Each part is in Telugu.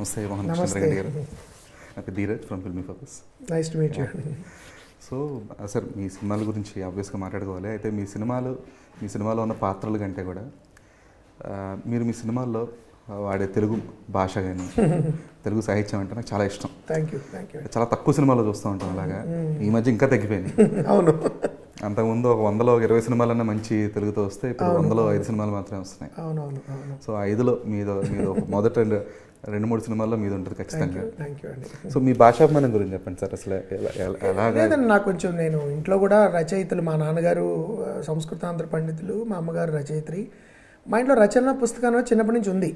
నమస్తే మోహన్ నమస్తే. చంద్రగడ్డి గారు. నా పేరు Dheeraj from Filmy Focus nice to meet you so sir మీ సినిమాల గురించి ఆబ్వియస్గా మాట్లాడుకోవాలి. అయితే మీ సినిమాలు మీ సినిమాలో ఉన్న పాత్రల కంటే కూడా ఆ, మీరు మీ సినిమాల్లో వాడే తెలుగు భాష కానీ తెలుగు సాహిత్యం అంటే నాకు చాలా ఇష్టం. థ్యాంక్ యూ థ్యాంక్ యూ చాలా తక్కువ సినిమాలో చూస్తూ ఉంటాం అలాగా. ఈ మధ్య ఇంకా తగ్గిపోయింది. అవును. అంతకుముందు ఒక వందలో ఒక ఇరవై సినిమాలన్నా మంచి తెలుగుతో వస్తే ఇప్పుడు వందలో ఐదు సినిమాలు మాత్రమే వస్తున్నాయి. సో ఐదులో మీద మీద ఒక మొదట రెండు మూడు సినిమాల్లో మీద ఉంటుంది ఖచ్చితంగా. యూ థ్యాంక్ యూ అండి. సో మీ భాషాభిమానం గురించి చెప్పండి సార్ అసలు లేదండి నాకు కొంచెం నేను ఇంట్లో కూడా రచయితలు మా నాన్నగారు సంస్కృతాంధ్ర పండితులు మా అమ్మగారు రచయిత్రి. మా ఇంట్లో రచన పుస్తకం చిన్నప్పటి నుంచి ఉంది.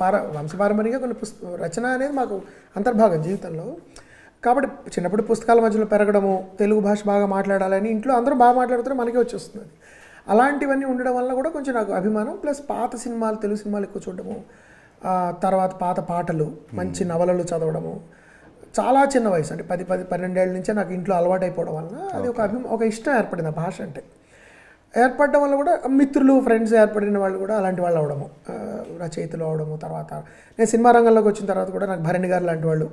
పార వంశపారంపర్యంగా కొన్ని పుస్త రచన అనేది మాకు అంతర్భాగం జీవితంలో. కాబట్టి చిన్నప్పుడు పుస్తకాల మధ్యలో పెరగడము తెలుగు భాష బాగా మాట్లాడాలని ఇంట్లో అందరూ బాగా మాట్లాడుతారు మనకే వచ్చేస్తుంది అలాంటివన్నీ ఉండడం వల్ల కూడా కొంచెం నాకు అభిమానం. ప్లస్ పాత సినిమాలు తెలుగు సినిమాలు ఎక్కువ చూడడము తర్వాత పాత పాటలు మంచి నవలలు చదవడము. చాలా చిన్న వయసు అంటే పది పది పన్నెండేళ్ళ నుంచే నాకు ఇంట్లో అలవాటు అయిపోవడం వల్ల అది ఒక అభిమా ఒక ఇష్టం ఏర్పడింది ఆ భాష అంటే. ఏర్పడడం వల్ల కూడా మిత్రులు ఫ్రెండ్స్ ఏర్పడిన వాళ్ళు కూడా అలాంటి వాళ్ళు అవడము. రచయితలు అవడము తర్వాత నేను సినిమా రంగంలోకి వచ్చిన తర్వాత కూడా నాకు భరణి గారు లాంటి వాళ్ళు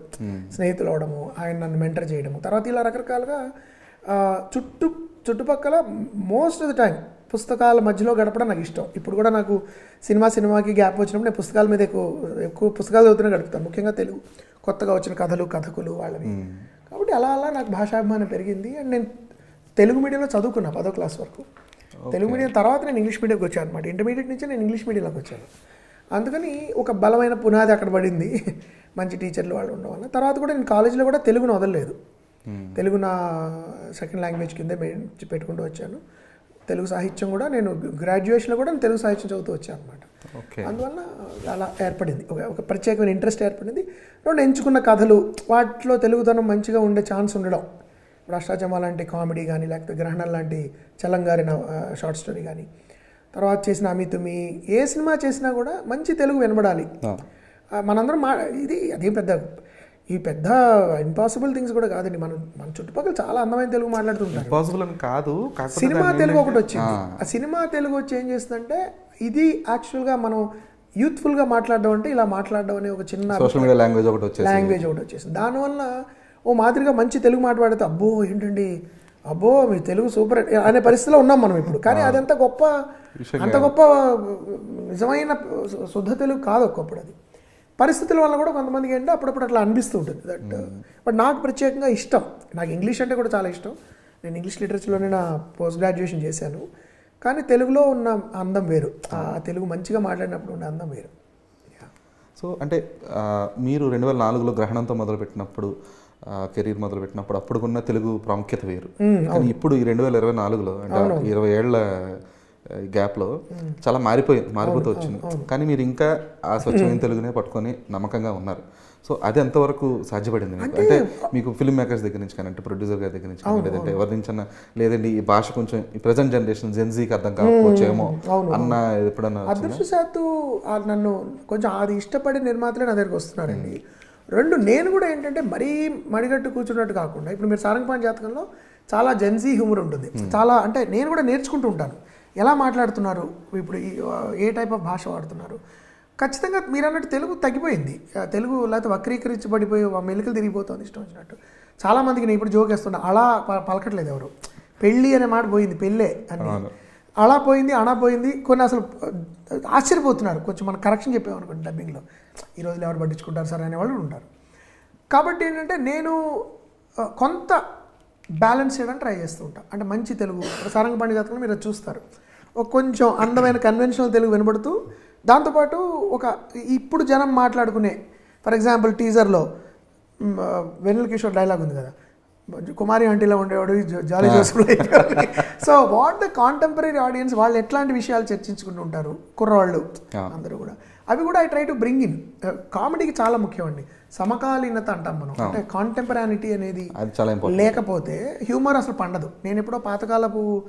స్నేహితులు అవడము ఆయన నన్ను మెంటర్ చేయడము. తర్వాత ఇలా రకరకాలుగా చుట్టూ చుట్టుపక్కల మోస్ట్ ఆఫ్ ద టైం పుస్తకాల మధ్యలో గడపడం నాకు ఇష్టం. ఇప్పుడు కూడా నాకు సినిమా సినిమాకి గ్యాప్ వచ్చినప్పుడు నేను పుస్తకాల మీద ఎక్కువ ఎక్కువ పుస్తకాలు చదువుతూనే గడుపుతాను. ముఖ్యంగా తెలుగు. కొత్తగా వచ్చిన కథలు కథకులు వాళ్ళవి. కాబట్టి అలా అలా నాకు భాషాభిమానం పెరిగింది. అండ్ నేను తెలుగు మీడియంలో చదువుకున్నా పదో క్లాస్ వరకు. తెలుగు మీడియం తర్వాత నేను ఇంగ్లీష్ మీడియంకి వచ్చాను అనమాట ఇంటర్మీడియట్ నుంచి నేను ఇంగ్లీష్ మీడియంలోకి వచ్చాను. అందుకని ఒక బలమైన పునాది అక్కడ పడింది. మంచి టీచర్లు వాళ్ళు ఉండడం వల్ల. తర్వాత కూడా నేను కాలేజీలో కూడా తెలుగును వదలలేదు. తెలుగు నా సెకండ్ లాంగ్వేజ్ కిందే పెట్టుకుంటూ వచ్చాను. తెలుగు సాహిత్యం కూడా నేను గ్రాడ్యుయేషన్లో కూడా నేను తెలుగు సాహిత్యం చదువుతూ వచ్చాను అనమాట అందువల్ల అలా ఏర్పడింది. ఒక ఒక ప్రత్యేకమైన ఇంట్రెస్ట్ ఏర్పడింది. రెండు ఎంచుకున్న కథలు వాటిలో తెలుగుతనం మంచిగా ఉండే ఛాన్స్ ఉండడం. ఇప్పుడు అష్టాచమ్మ లాంటి కామెడీ కానీ లేకపోతే గ్రహణం లాంటి చలంగారి షార్ట్ స్టోరీ కానీ తర్వాత చేసిన అమితుమి ఏ సినిమా చేసినా కూడా మంచి తెలుగు వినబడాలి. మనందరం మా ఇది అదేం పెద్ద ఈ పెద్ద ఇంపాసిబుల్ థింగ్స్ కూడా కాదండి. మనం మన చుట్టుపక్కల చాలా అందమైన తెలుగు మాట్లాడుతుంటారు. ఇంపాసిబుల్ అని కాదు సినిమా తెలుగు ఒకటి వచ్చింది. ఆ, సినిమా తెలుగు వచ్చి ఏం చేస్తుందంటే ఇది యాక్చువల్గా మనం యూత్ఫుల్గా మాట్లాడడం అంటే ఇలా మాట్లాడడం అనే ఒక చిన్న సోషల్ మీడియా లాంగ్వేజ్ ఒకటి వచ్చేసి లాంగ్వేజ్ ఒకటి వచ్చేసింది. దానివల్ల ఓ మాదిరిగా మంచి తెలుగు మాట్లాడితే అబ్బో ఏంటండి? అబ్బో మీ తెలుగు సూపర్ అనే పరిస్థితిలో ఉన్నాం మనం ఇప్పుడు. కానీ అదంత గొప్ప అంత గొప్ప నిజమైన శుద్ధ తెలుగు కాదు ఒకప్పుడు అది. పరిస్థితుల వల్ల కూడా కొంతమందికి ఏంటంటే అప్పుడప్పుడు అట్లా అనిపిస్తూ ఉంటుంది. దట్ బట్ నాకు ప్రత్యేకంగా ఇష్టం. నాకు ఇంగ్లీష్ అంటే కూడా చాలా ఇష్టం. నేను ఇంగ్లీష్ లిటరేచర్లోనే నా పోస్ట్ గ్రాడ్యుయేషన్ చేశాను. కానీ తెలుగులో ఉన్న అందం వేరు. ఆ. తెలుగు మంచిగా మాట్లాడినప్పుడు ఉన్న అందం వేరు. సో అంటే మీరు రెండు వేల నాలుగులో గ్రహణంతో మొదలుపెట్టినప్పుడు కెరీర్ మొదలుపెట్టినప్పుడు అప్పుడుకున్న తెలుగు ప్రాముఖ్యత వేరు. కానీ ఇప్పుడు ఈ రెండు వేల ఇరవై నాలుగులో అంటే ఇరవై ఏళ్ళ గ్యాప్లో చాలా మారిపోయి మారిపోతూ వచ్చింది. కానీ మీరు ఇంకా ఆ స్వచ్ఛమైన తెలుగునే పట్టుకొని నమ్మకంగా ఉన్నారు. సో అది ఎంతవరకు సాధ్యపడింది మీకు? అంటే మీకు ఫిల్మ్ మేకర్స్ దగ్గర నుంచి కానీ అంటే ప్రొడ్యూసర్ గారి దగ్గర నుంచి కానీ లేదంటే ఎవరి నుంచి అన్నా లేదండి ఈ భాష కొంచెం ఈ ప్రజెంట్ జనరేషన్ జెన్జీకి అర్థం కాకపోవచ్చేమో అన్న ఎప్పుడన్నా అదృష్టశాత్తు నన్ను కొంచెం అది ఇష్టపడే నిర్మాతలే నా దగ్గరికి వస్తున్నారండి. రెండు నేను కూడా ఏంటంటే మరీ మడిగట్టు కూర్చున్నట్టు కాకుండా ఇప్పుడు మీరు సారంగపాణి జాతకంలో చాలా జెన్జీ హ్యూమర్ ఉంటుంది. చాలా అంటే నేను కూడా నేర్చుకుంటూ ఉంటాను. ఎలా మాట్లాడుతున్నారు? ఇప్పుడు ఏ టైప్ ఆఫ్ భాష వాడుతున్నారు? ఖచ్చితంగా మీరు అన్నట్టు తెలుగు తగ్గిపోయింది. తెలుగు లేకపోతే వక్రీకరించబడిపోయి మెలికలు తిరిగిపోతుంది ఇష్టం వచ్చినట్టు. చాలామందికి నేను ఇప్పుడు జోక్ వేస్తున్నా అలా పలకట్లేదు ఎవరు. పెళ్ళి అనే మాట పోయింది పెళ్ళే అని. అలా పోయింది అలా పోయింది. కొన్ని అసలు ఆశ్చర్యపోతున్నారు. కొంచెం మనం కరెక్షన్ చెప్పామనుకోండి డబ్బింగ్లో ఈ రోజులు ఎవరు పట్టించుకుంటారు సార్ అనేవాళ్ళు ఉంటారు. కాబట్టి ఏంటంటే నేను కొంత బ్యాలెన్స్ చేయడానికి ట్రై చేస్తూ ఉంటాను అంటే మంచి తెలుగు సారంగ పండి జాతకంలో మీరు చూస్తారు. ఒక కొంచెం అందమైన కన్వెన్షనల్ తెలుగు వినబడుతూ దాంతోపాటు ఒక ఇప్పుడు జనం మాట్లాడుకునే ఫర్ ఎగ్జాంపుల్ టీజర్లో వెన్నెల కిషోర్ డైలాగ్ ఉంది కదా. కుమారి ఆంటీలో ఉండేవాడు jolly జోసులు so what the contemporary audience వాళ్ళు ఎట్లాంటి విషయాలు చర్చించుకుంటూ ఉంటారు? కుర్రవాళ్ళు అందరూ కూడా. అవి కూడా I try to bring in కామెడీకి చాలా ముఖ్యం అండి సమకాలీనత అంటాం మనం. అంటే కాంటెంపరానిటీ అనేది లేకపోతే హ్యూమర్ అసలు పండదు. నేను ఎప్పుడో పాతకాలపు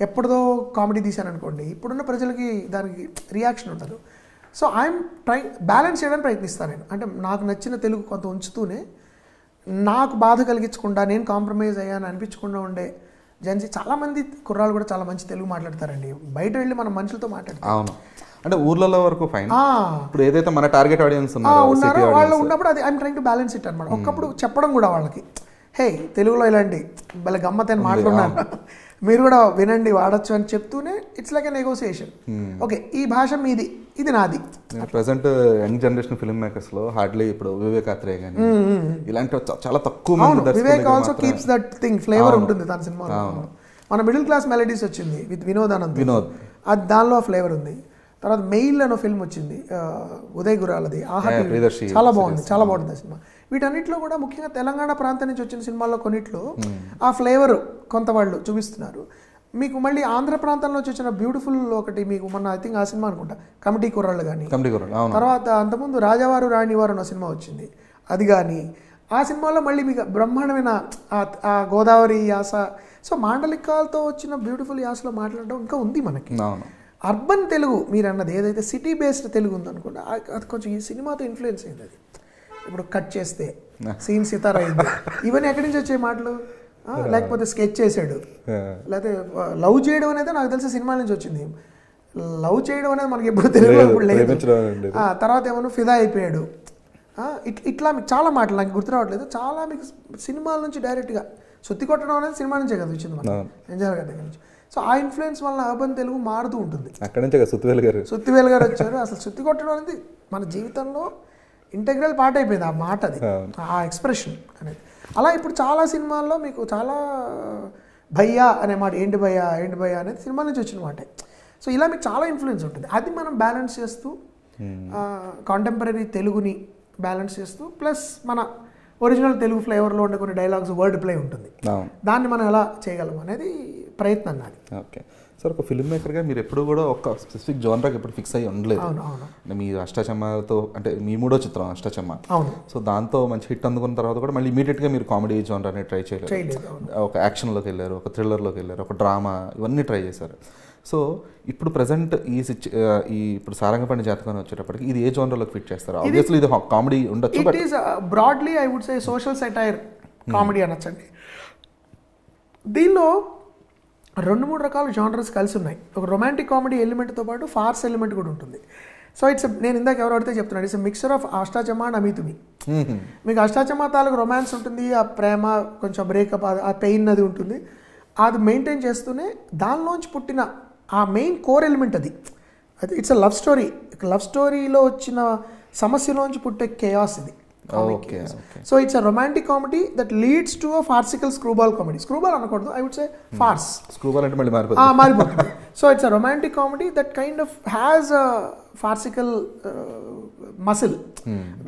ఎప్పుడుదో కామెడీ తీశాను అనుకోండి ఇప్పుడున్న ప్రజలకి దానికి రియాక్షన్ ఉండదు. సో ఐఎమ్ ట్రై బ్యాలెన్స్ చేయడానికి ప్రయత్నిస్తాను నేను. అంటే నాకు నచ్చిన తెలుగు కొంత ఉంచుతూనే నాకు బాధ కలిగించకుండా నేను కాంప్రమైజ్ అయ్యాను అనిపించకుండా ఉండే జన్సీ చాలామంది కుర్రాళ్ళు కూడా చాలా మంచి తెలుగు మాట్లాడతారండి. బయట వెళ్ళి మనం మనుషులతో మాట్లాడతాం. అవును. అంటే ఊర్లలో వరకు ఫైన్ ఇప్పుడు ఏదైతే మన టార్గెట్ ఆడియన్స్ ఉన్నారో వాళ్ళు ఉన్నప్పుడు అది I'm trying to balance it అనమాట ఒక్కప్పుడు చెప్పడం కూడా వాళ్ళకి హే తెలుగులో ఇలాంటి భలే గమ్మతైన మాటలున్నారు. మీరు కూడా వినండి వాడచ్చు అని చెప్తూనే it's like a negotiation okay ఈ భాష మీది ఇది నాది. ప్రజెంట్ యంగ్ జనరేషన్ ఫిల్మ్ మేకర్స్లో హార్డ్లీ ఇప్పుడు వివేక్ ఆత్రేయ కానీ ఇలాంటి చ- చాలా తక్కువ మంది అవును దర్శకుల Vivek also keeps that thing flavour ఉంటుంది తన సినిమాలో మన మిడిల్ క్లాస్ మెలడీస్ వచ్చింది విత్ వినోదానంద్. వినోద్. అది దానిలో ఫ్లేవర్ ఉంది. తర్వాత మెయిల్ అనే ఫిల్మ్ వచ్చింది ఉదయ్ గురాలది. ఆహా చాలా బాగుంది చాలా బాగుంది ఆ సినిమా. వీటన్నిటిలో కూడా ముఖ్యంగా తెలంగాణ ప్రాంతం నుంచి వచ్చిన సినిమాల్లో కొన్నిట్లో ఆ ఫ్లేవర్ కొంత వాళ్ళు చూపిస్తున్నారు. మీకు మళ్ళీ ఆంధ్ర ప్రాంతం నుంచి వచ్చిన బ్యూటిఫుల్ ఒకటి మీకు మొన్న ఐ థింక్ ఆ సినిమా అనుకుంటా కమిటీ కుర్రాళ్ళు కానీ. తర్వాత అంతకుముందు రాజావారు రాణివారు అన్న సినిమా వచ్చింది అది కానీ. ఆ సినిమాలో మళ్ళీ మీకు బ్రహ్మాండమైన ఆ- గోదావరి యాస. సో మాండలికాలతో వచ్చిన బ్యూటిఫుల్ యాసలో మాట్లాడడం ఇంకా ఉంది మనకి. అవును. అర్బన్ తెలుగు మీరు అన్నది ఏదైతే సిటీ బేస్డ్ తెలుగు ఉందనుకోండి అది కొంచెం ఈ సినిమాతో ఇన్ఫ్లుయెన్స్ అయింది అది. ఇప్పుడు కట్ చేస్తే సీన్ సితార అయింది. ఇవన్నీ ఎక్కడి నుంచి వచ్చే మాటలు? లేకపోతే స్కెచ్ చేశాడు. లేకపోతే లవ్ చేయడం అనేది నాకు తెలిసి సినిమా నుంచి వచ్చింది. లవ్ చేయడం అనేది మనకి ఎప్పుడు తెలుగులో లేదు తర్వాత ఏమన్నా ఫిదా అయిపోయాడు. ఇట్లా మీకు చాలా మాటలు నాకు గుర్తు రావట్లేదు. చాలా మీకు సినిమాల నుంచి డైరెక్ట్గా సుత్తి కొట్టడం అనేది సినిమా నుంచే కదా వచ్చింది అవును. ఎంజాయ్ గారి దగ్గర నుంచి. సో ఆ ఇన్ఫ్లుయెన్స్ వల్ల అర్బన్ తెలుగు మారుతూ ఉంటుంది. అక్కడి నుంచే సుత్తివేలు గారు. సుత్తివేలు గారు వచ్చారు. అసలు సుత్తి కొట్టడం అనేది మన జీవితంలో ఇంటెగ్రల్ పార్ట్ అయిపోయింది ఆ మాట అది. ఆ ఎక్స్ప్రెషన్ అనేది. అలా ఇప్పుడు చాలా సినిమాల్లో మీకు చాలా భయ్యా అనే మాట ఏంటి భయ్యా ఏంటి భయ్యా అనేది సినిమా నుంచి వచ్చిన మాటే. సో ఇలా మీకు చాలా ఇన్ఫ్లుయెన్స్ ఉంటుంది. అది మనం బ్యాలెన్స్ చేస్తూ కాంటెంపరీ తెలుగుని బ్యాలెన్స్ చేస్తూ ప్లస్ మన ఒరిజినల్ తెలుగు ఫ్లేవర్లో ఉండే కొన్ని డైలాగ్స్ వర్డ్ ప్లే ఉంటుంది. దాన్ని మనం ఎలా చేయగలం అనేది ప్రయత్నం నాది ఓకే. సార్ ఒక ఫిల్మ్ మేకర్గా మీరు ఎప్పుడు కూడా ఒక స్పెసిఫిక్ జోనరాకి ఎప్పుడు ఫిక్స్ అయ్యి ఉండలేదు. అవును అవును. అంటే మీ అష్టాచమ్మతో అంటే మీ మూడో చిత్రం అష్టాచమ్మ. అవును. సో దాంతో మంచి హిట్ అందుకున్న తర్వాత కూడా మళ్ళీ ఇమీడియట్గా మీరు కామెడీ జోనర్ అనేది ట్రై చేయలేదు. ఒక యాక్షన్లోకి వెళ్ళారు ఒక థ్రిల్లర్లోకి వెళ్ళారు ఒక డ్రామా ఇవన్నీ ట్రై చేశారు. సో ఇప్పుడు ప్రజెంట్ ఈ సిచ్ ఈ ఇప్పుడు సారంగపండి జాతకం వచ్చేటప్పటికి ఇది ఏ జోనర్లోకి ఫిట్ చేస్తారు? ఆబ్వియస్లీ ఇది కామెడీ ఉండొచ్చు it is broadly I would say social satire comedy అనొచ్చండి. దీనిలో రెండు మూడు రకాల జానర్స్ కలిసి ఉన్నాయి. ఒక రొమాంటిక్ కామెడీ ఎలిమెంట్తో పాటు ఫార్స్ ఎలిమెంట్ కూడా ఉంటుంది. సో ఇట్స్ నేను ఇందాక ఎవరు అడిగితే చెప్తున్నాను it's mixture of Ashtachamma and Amithumi. మీకు అష్టాచమ్మ తాలూకు రొమాన్స్ ఉంటుంది ఆ ప్రేమ కొంచెం బ్రేకప్ ఆ పెయిన్ అది ఉంటుంది. అది మెయింటైన్ చేస్తూనే దానిలోంచి పుట్టిన ఆ మెయిన్ కోర్ ఎలిమెంట్ అది. అది it's a love story love స్టోరీలో వచ్చిన సమస్యలోంచి పుట్టే కేయాస్ ఇది. Okay so it's a romantic comedy that leads to a farcical screwball comedy screwball అనకూడదు I would say farce screwball అంటే మళ్ళీ మారిపోతుంది. మారిపోతుంది. So it's a romantic comedy that kind of has a farcical muscle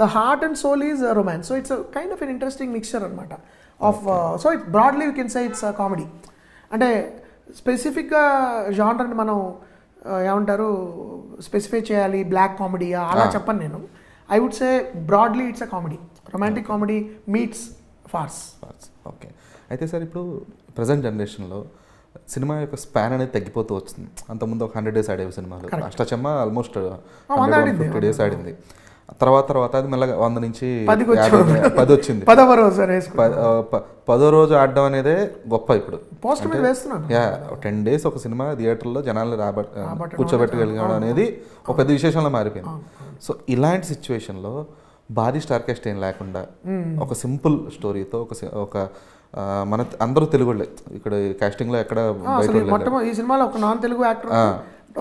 the heart and soul is romance so it's kind of an interesting mixture అనమాట of so it broadly you can say it's comedy అంటే స్పెసిఫిక్గా జానర్ని మనం uh, ఏమంటారు స్పెసిఫై చేయాలి బ్లాక్ కామెడీయా అలా చెప్పను నేను. I would say broadly it's a comedy romantic comedy meets farce okay అయితే సార్ ఇప్పుడు ప్రజెంట్ జనరేషన్లో సినిమా యొక్క స్పాన్ అనేది తగ్గిపోతూ వచ్చింది. అంతకుముందు ఒక హండ్రెడ్ డేస్ ఆడేవి సినిమాలు. అష్టచమ్మ ఆల్మోస్ట్. ఫిఫ్టీ డేస్ ఆడింది. తర్వాత తర్వాత అది మెల్లగా వంద నుంచి పది వచ్చింది. పదవ రోజు పదో రోజు ఆడడం అనేదే గొప్ప ఇప్పుడు. వేస్తున్నాను యా టెన్ డేస్ ఒక సినిమా థియేటర్లో జనాల్ని రాబట్ కూర్చోబెట్టగలిగడం అనేది ఒక పెద్ద విశేషంలో మారిపోయింది. సో ఇలాంటి సిచ్యువేషన్లో భారీ స్టార్ కాస్ట్ ఏం లేకుండా ఒక సింపుల్ స్టోరీతో ఒక ఒక మన అందరూ తెలుగుళ్ళే. ఇక్కడ కాస్టింగ్లో ఎక్కడ. మొట్టమొదటి ఈ సినిమాలో ఒక నాన్ తెలుగు యాక్టర్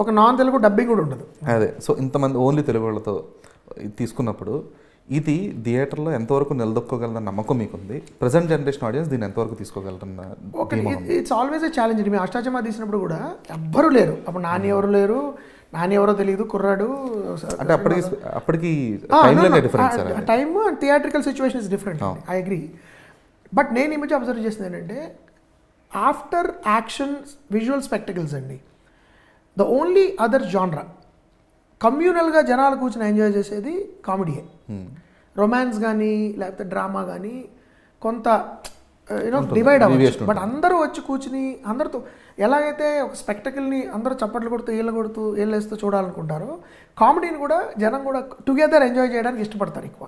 ఒక నాన్ తెలుగు డబ్బింగ్ కూడా ఉండదు. అదే. సో ఇంతమంది ఓన్లీ తెలుగు వాళ్ళతో తీసుకున్నప్పుడు ఇది థియేటర్లో ఎంతవరకు నిలదొక్కోగలదన్న నమ్మకం మీకుంది? ప్రజెంట్ జనరేషన్ ఆడియన్స్ దీన్ని ఎంతవరకు తీసుకోగలరన్న ఒక ఇట్స్ ఆల్వేస్ ఏ ఛాలెంజ్ మీ అష్టాచమా తీసినప్పుడు కూడా ఎవ్వరు లేరు. అప్పుడు నాని ఎవరు లేరు? నాని ఎవరో తెలియదు కుర్రాడు అంటే అప్పటికి అప్పటికి. Time and theatrical situation is different I agree but నేను ఈ మధ్య అబ్జర్వ్ చేసింది ఏంటంటే ఆఫ్టర్ యాక్షన్ విజువల్ స్పెక్టికల్స్ అండి. ద ఓన్లీ అదర్ జాన్రా కమ్యూనల్గా జనాలు కూర్చొని ఎంజాయ్ చేసేది కామెడీయే. రొమాన్స్ కానీ లేకపోతే డ్రామా కానీ కొంత యూనో డివైడ్ అవ్వచ్చు. బట్ అందరూ వచ్చి కూర్చుని అందరితో ఎలాగైతే ఒక స్పెక్టకల్ని అందరూ చప్పట్లు కొడుతూ ఏళ్ళు కొడుతూ ఏళ్ళు వేస్తూ చూడాలనుకుంటారో కామెడీని కూడా జనం కూడా టుగెదర్ ఎంజాయ్ చేయడానికి ఇష్టపడతారు ఎక్కువ.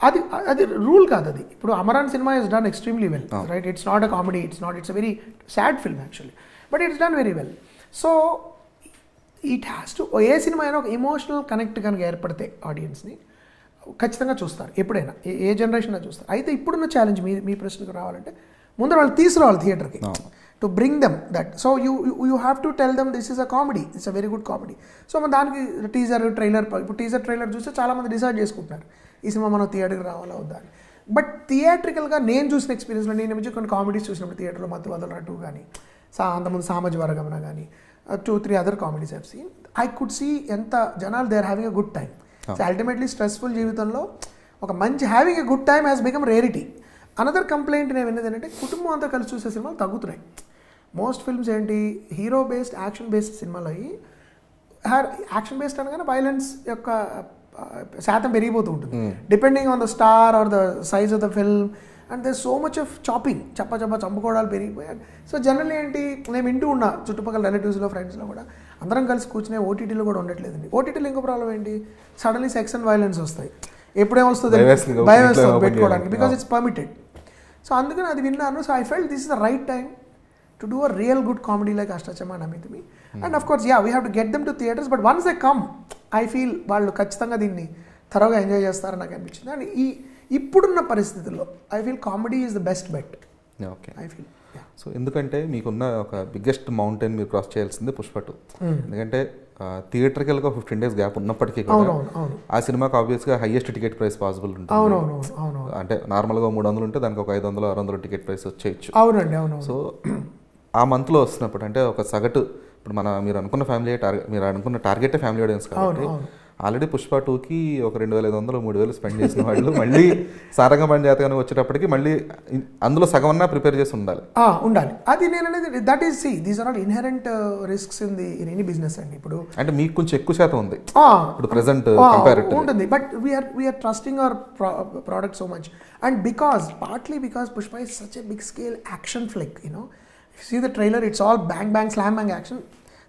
అది అది రూల్ కాదు అది. ఇప్పుడు Amaran cinema is done extremely well right it's not a comedy it's not it's a very sad film actually but it's done very well so it has to A cinema అయినా ఒక ఎమోషనల్ కనెక్ట్ కనుక ఏర్పడితే ఆడియన్స్ని ఖచ్చితంగా చూస్తారు. ఎప్పుడైనా ఏ- జనరేషన్ చూస్తారు. అయితే ఇప్పుడున్న ఛాలెంజ్ మీ మీ ప్రశ్నకు రావాలంటే ముందర వాళ్ళు తీసుకురావాలి థియేటర్కి to bring them that so you you have to tell them this is a comedy it's a very good comedy so మన దానికి టీజర్ ట్రైలర్ ఇప్పుడు టీజర్ ట్రైలర్ చూస్తే చాలామంది డిసైడ్ చేసుకుంటున్నారు. ఈ సినిమా మనం థియేటర్కి రావాలా వద్దా అని. బట్ థియేట్రికల్గా నేను చూసిన ఎక్స్పీరియన్స్లో నేను మధ్య కొన్ని కామెడీస్ చూసినప్పుడు థియేటర్లో మత్తు వదలరా టూ కానీ సా అంతకుముందు సామాజిక వర్గమన కానీ two three other comedies have seen I could see ఎంత జనాలు they are having a good time so ultimately stressful జీవితంలో ఒక మంచి having a good time has become rarity another complaint నేను విన్నది ఏంటంటే కుటుంబం అంతా కలిసి చూసే సినిమాలు తగ్గుతున్నాయి. మోస్ట్ ఫిల్మ్స్ ఏంటి హీరో బేస్డ్ యాక్షన్ బేస్డ్ సినిమాలు అయ్యి యాక్షన్ బేస్డ్ అనగానే వైలెన్స్ యొక్క ఆ, శాతం పెరిగిపోతూ ఉంటుంది. Depending on the star or the size of the film and they so much of chopping చప్ప చప్ప చంపుకోవడాలు పెరిగిపోయాయి సో జనరల్లీ ఏంటి నేను వింటూ ఉన్నా చుట్టుపక్కల రిలేటివ్స్లో ఫ్రెండ్స్లో కూడా. అందరం కలిసి కూర్చునే ఓటీటీలో కూడా ఉండట్లేదండి. ఓటీటీలో ఇంకో ప్రాబ్లం ఏంటి? సడన్లీ సెక్స్ అండ్ వైలెన్స్ వస్తాయి. ఎప్పుడేమొస్తుంది భయం వేస్తుంది పెట్టుకోవడానికి. బికాస్ ఇట్స్ పర్మిటెడ్ సో అందుకని అది విన్నాను. So I felt this is the right time to do a real good comedy like Ashtachamma నమ్మితిమి and of course yeah we have to get them to theatres but once they come I feel వాళ్ళు ఖచ్చితంగా దీన్ని త్వరగా ఎంజాయ్ చేస్తారని నాకు అనిపించింది. అండ్ ఈ ఇప్పుడున్న పరిస్థితుల్లో I feel comedy is the best bet okay I feel so ఎందుకంటే మీకున్న ఒక బిగ్గెస్ట్ మౌంటైన్ మీరు క్రాస్ చేయాల్సింది పుష్ప టూ ఎందుకంటే థియేటర్కల్గా ఫిఫ్టీన్ డేస్ గ్యాప్ ఉన్నప్పటికీ అవును. ఆ సినిమాకి ఆబ్వియస్గా హైయెస్ట్ టికెట్ ప్రైస్ పాసిబుల్ ఉంటుంది. అవును అంటే నార్మల్గా మూడు వందలు ఉంటే దానికి ఒక ఐదు వందలు ఆరు వందలు టికెట్ ప్రైస్ వచ్చేయచ్చు. అవునండి అవునవును. సో ఆ మంత్లో వస్తున్నప్పుడు అంటే ఒక సగటు ఇప్పుడు మన మీరు అనుకున్న ఫ్యామిలీ టార్గెట్ మీరు అనుకున్న టార్గెట్ ఫ్యామిలీ ఆడియన్స్ కాబట్టి అవును. ఆల్రెడీ పుష్ప టూకి ఒక రెండు వేల ఐదు వందలు మూడు వేలు స్పెండ్ చేసిన వాళ్ళు మళ్ళీ సారంగ జాతకానికి వచ్చేటప్పటికి మళ్ళీ అందులో సగం అన్నా ప్రిపేర్ చేసి ఉండాలి. ఉండాలి. అది నేను అనేది that is see these are all inherent risks in the in any business అండి. ఇప్పుడు అంటే మీకు కొంచెం ఎక్కువ శాతం ఉంది. ఇప్పుడు ప్రెసెంట్ ఉంటుంది. But we're we're trusting our product so much and because partly because Pushpa is such a big scale action flick you know see the trailer it's all bang bang slam bang action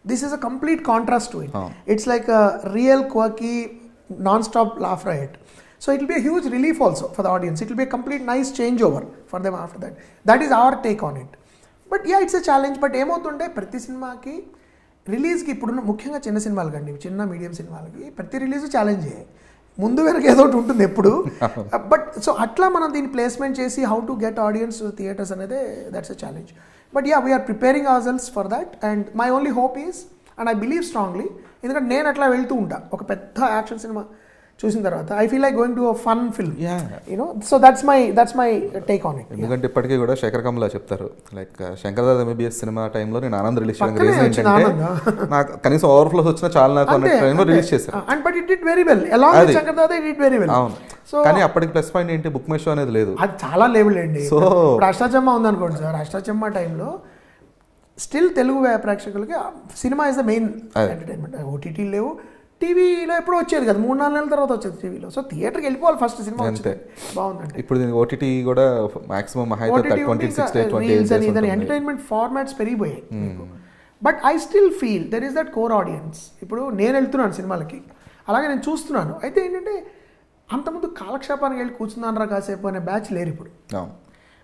this is a complete contrast to it. It's like real quirky non stop laugh right so it will be huge relief also for the audience it be complete nice change over for them after that that is our take on it but yeah it's a challenge but ఏమవుతుంటే ప్రతి సినిమాకి రిలీజ్కి ఇప్పుడున్న ముఖ్యంగా చిన్న సినిమాలకి అండి చిన్న మీడియం సినిమాలకి ప్రతి రిలీజ్ ఛాలెంజ్ ముందు వెనక ఏదో ఒకటి ఉంటుంది ఎప్పుడు. బట్ సో అట్లా మనం దీన్ని ప్లేస్మెంట్ చేసి how to get audience theatres అనేది that's a challenge but yeah we're preparing ourselves for that and my only hope is and I believe strongly ఎందుకంటే నేను అట్లా వెళ్తూ ఉంటా. ఒక పెద్ద యాక్షన్ సినిమా చూసిన తర్వాత I feel like going to fun film you know so that's my that's my take on it ఎందుకంటే ఇప్పటికీ కూడా శేఖర్ కమలా చెప్తారు లైక్ శంకర్దాద్ ఎంబీబీఎస్ సినిమా టైంలో నేను ఆనంద్ రిలీజ్ రీజన్ ఏంటంటే నాకు కనీసం ఓవర్ఫ్లోస్ వచ్చినా చాలా నాకు అన్న టైంలో రిలీజ్ చేశారు. And but it did very well along అది. Shankar Dada it did very well అవును. సో కానీ అప్పటికి ప్లస్ పాయింట్ ఏంటి? బుక్ మై షో అనేది లేదు. అది చాలా లేబుల్ అండి. So- ఇప్పుడు అష్టాచమ్మ ఉందనుకోండి సార్ అష్టాచమ్మ టైంలో స్టిల్ తెలుగు ప్రేక్షకులకి cinema is the main. Entertainment OTT లేవు టీవీలో ఎప్పుడో వచ్చేది కదా. మూడు నాలుగు నెలల తర్వాత వచ్చేది టీవీలో. సో థియేటర్కి వెళ్ళిపోవాలి ఫస్ట్ సినిమా అంతే. బాగుందండి. ఇప్పుడు ఓటీటీ కూడా మాక్సిమం ఎంటర్టైన్మెంట్ ఫార్మాట్స్ పెరిగిపోయాయి but I still feel there is that core audience ఇప్పుడు నేను వెళ్తున్నాను సినిమాలకి. అలాగే నేను చూస్తున్నాను. అయితే ఏంటంటే అంతకుముందు కాలక్షేపానికి వెళ్ళి కూర్చున్నాను రా కాసేపు అనే బ్యాచ్ లేరు ఇప్పుడు.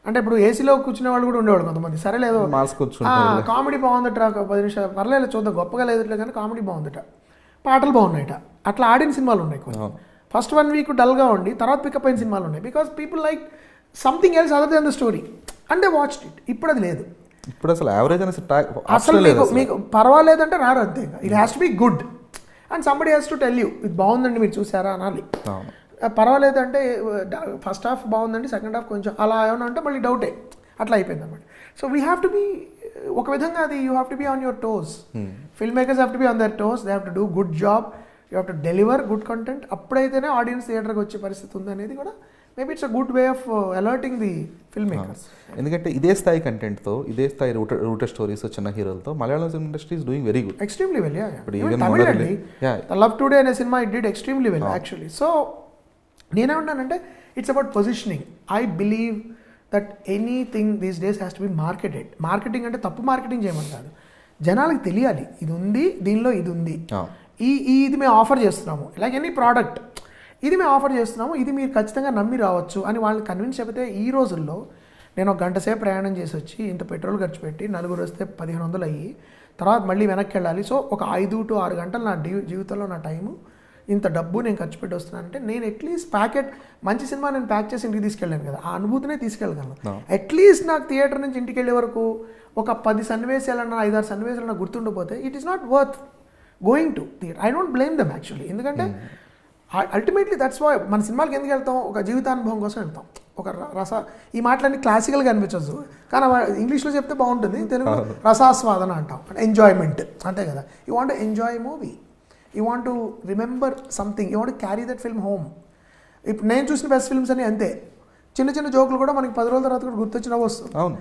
అంటే ఇప్పుడు ఏసీలో కూర్చునే వాళ్ళు కూడా ఉండేవాళ్ళు కొంతమంది. సరే లేదు కామెడీ బాగుందట ఒక పది నిమిషాలు. పర్లేదు చూద్దాం. గొప్పగా లేదులే కానీ కామెడీ బాగుందట. పాటలు బాగున్నాయట. అట్లా ఆడిన సినిమాలు ఉన్నాయి కొన్ని. ఫస్ట్ వన్ వీక్ డల్గా ఉండి తర్వాత పికప్ అయిన సినిమాలు ఉన్నాయి. Because people like something else other than the story అంటే వాచ్ ఇట్ ఇప్పుడు అది లేదు. ఇప్పుడు అసలు యావరేజ్ అసలు మీకు మీకు పర్వాలేదంటే రారు అంతే it has to be good and somebody has to tell you ఇది బాగుందండి మీరు చూసారా? అనాలి. పర్వాలేదంటే ఫస్ట్ హాఫ్ బాగుందండి సెకండ్ హాఫ్ కొంచెం అలా ఏమన్నా అంటే మళ్ళీ డౌటే అట్లా అయిపోయింది అనమాట so we have to be ఒక విధంగా అది you have to be on your toes film makers have to be on their toes they have to do good job you have to deliver good content అప్పుడైతేనే audience థియేటర్కి వచ్చే పరిస్థితి ఉంది అనేది కూడా maybe it's a good way of alerting the film makers ఎందుకంటే ఇదే స్థాయి కంటెంట్తో ఇదే స్థాయి రూట రూటెడ్ స్టోరీస్ చిన్న హీరోలతో Malayalam industry is doing very good extremely well. Love today అనే cinema it did extremely well actually so నేనేమంటానంటే it's about positioning I believe that anything these days has to be marketed marketing అంటే తప్పు మార్కెటింగ్ చేయమని కాదు జనాలకు తెలియాలి ఇది ఉంది దీనిలో ఇది ఉంది. ఈ ఇది మేము ఆఫర్ చేస్తున్నాము. లైక్ ఎనీ ప్రోడక్ట్ ఇది మేము ఆఫర్ చేస్తున్నాము ఇది మీరు ఖచ్చితంగా నమ్మి రావచ్చు. అని వాళ్ళని కన్విన్స్ చెబితే ఈ రోజుల్లో నేను ఒక గంట సేపు ప్రయాణం చేసి వచ్చి ఇంత పెట్రోల్ ఖర్చు పెట్టి నలుగురు వస్తే పదిహేను వందలు అయ్యి తర్వాత మళ్ళీ వెనక్కి వెళ్ళాలి. సో ఒక ఐదు టు ఆరు గంటలు నా జీవితంలో నా టైము ఇంత డబ్బు నేను ఖర్చు పెట్టి వస్తున్నానంటే నేను అట్లీస్ట్ ప్యాకెట్ మంచి సినిమా నేను ప్యాక్ చేసి ఇంటికి తీసుకెళ్ళాను కదా. ఆ అనుభూతినే తీసుకెళ్ళగలను. అట్లీస్ట్ నాకు థియేటర్ నుంచి ఇంటికి వెళ్ళే వరకు ఒక పది సన్నివేశాలన్నా ఐదారు సన్నివేశాలన్నా గుర్తుండిపోతే it is not worth going to theatre I don't blame them actually ఎందుకంటే అల్టిమేట్లీ దట్స్ వై మన సినిమాలకి ఎందుకు వెళ్తాం? ఒక జీవితానుభవం కోసం వెళ్తాం. ఒక రస ఈ మాటలన్నీ క్లాసికల్గా అనిపించవచ్చు కానీ ఇంగ్లీష్లో చెప్తే బాగుంటుంది. తెలుగు రసాస్వాదన అంటాం. ఎంజాయ్మెంట్ అంతే కదా. You want enjoy movie you want to remember something you want carry that film home ఇప్పుడు నేను చూసిన బెస్ట్ ఫిల్మ్స్ అని అంతే. చిన్న చిన్న జోకులు కూడా మనకి పది రోజుల తర్వాత కూడా గుర్తొచ్చిన వస్తుంది అవును.